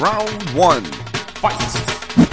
Round one, fight!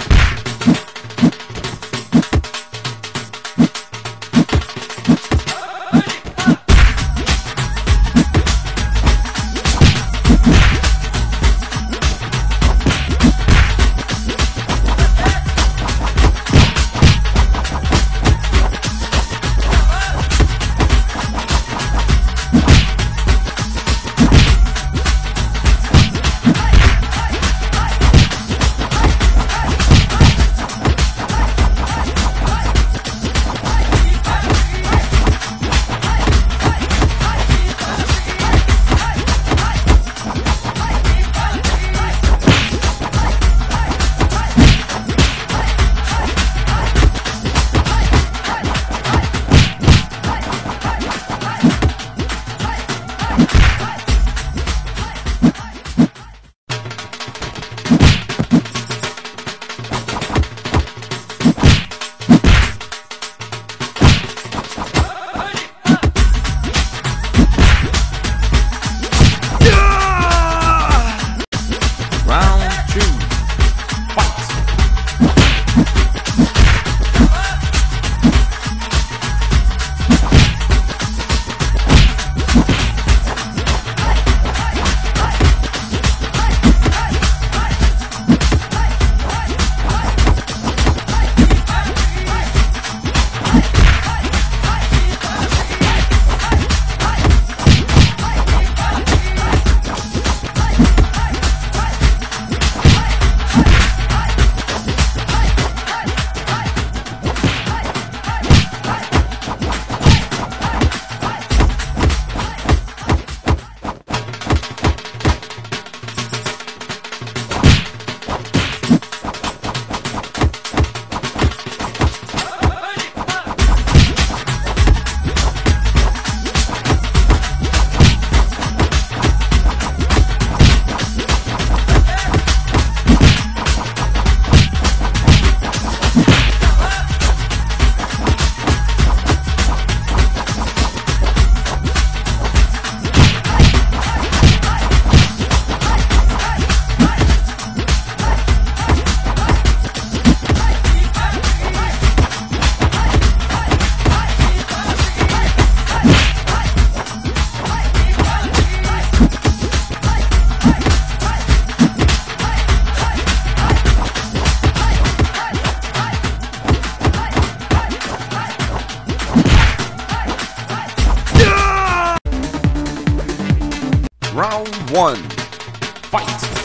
Round one, fight!